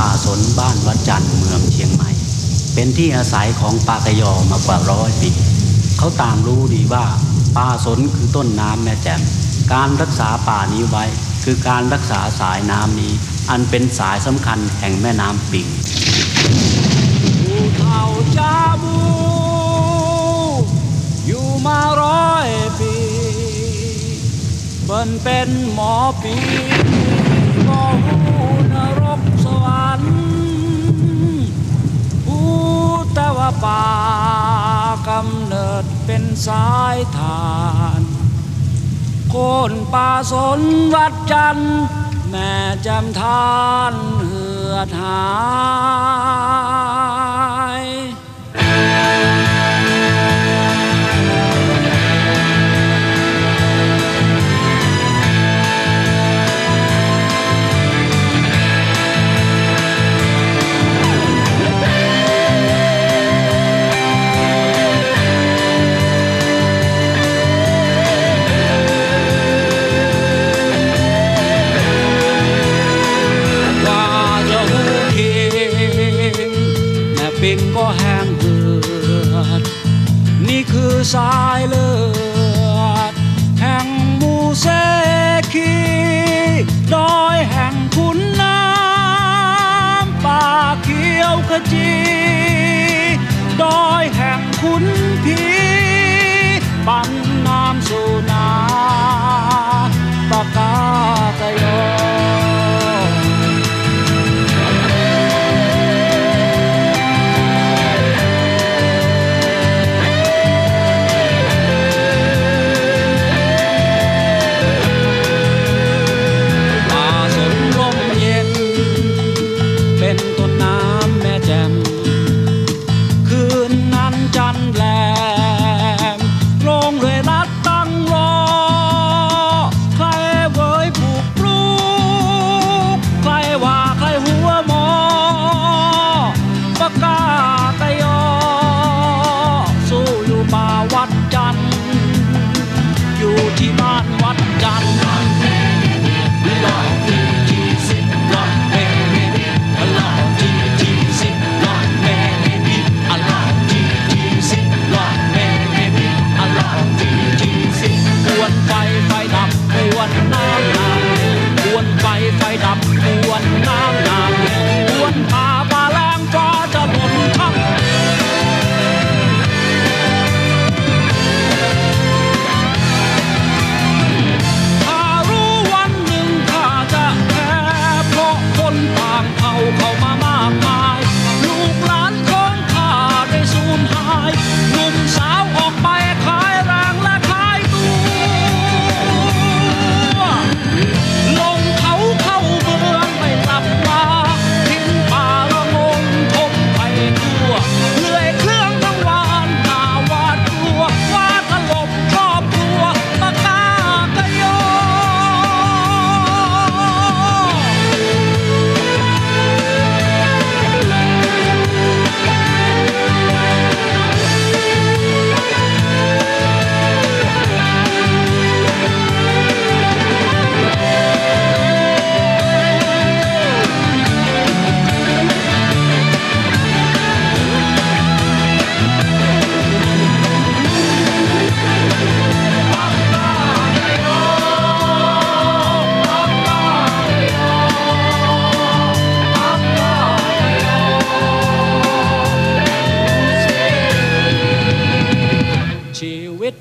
ป่าสนบ้านวัดจันทร์เมืองเชียงใหม่ เป็นที่อาศัยของปากยอมากว่าร้อยปีเขาต่างรู้ดีว่าป่าสนคือต้นน้ำแม่แจ่มการรักษาป่านี้ไว้ คือการรักษาสายน้ำนี้ อันเป็นสายสำคัญแห่งแม่น้ำปิงผู้เฒ่าจาบูอยู่มาร้อยปีเปิ้นเป็นหมอปี สายทานโคนป่าสนวัดจันแม่จำทานเหือดหา ปิงก็แห้งเหือด นี่คือสายเลือด แห่งมูเซคีดอยแห่งขุนน้ำป่าเขียวขจีดอยแหงคุ้น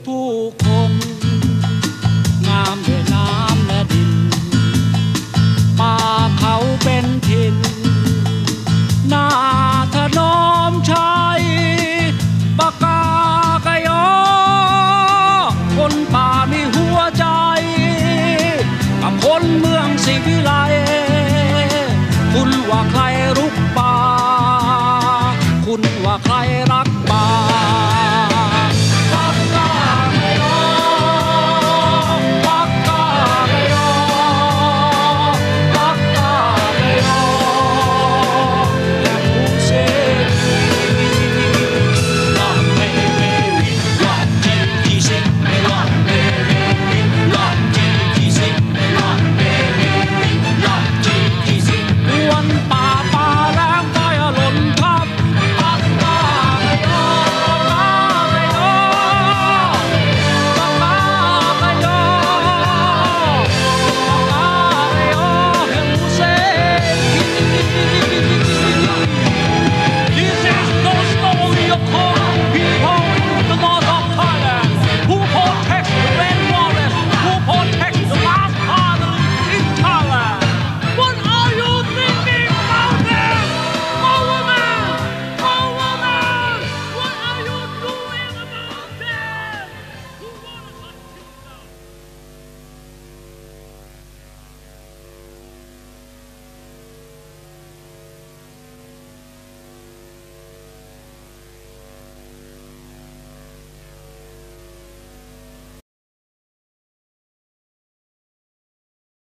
ผู้คน งามด้วยน้ำและดิน ป่าเขาเป็นถิ่น